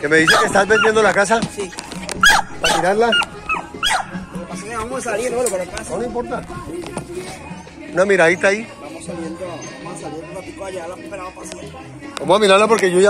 Que me dice que estás vendiendo la casa Sí. para tirarla. Lo vamos a salir, ¿no? Lo. No le importa. Una miradita ahí. Vamos saliendo, vamos a salir un ratico allá, la esperamos paciente. Vamos a mirarla porque yo ya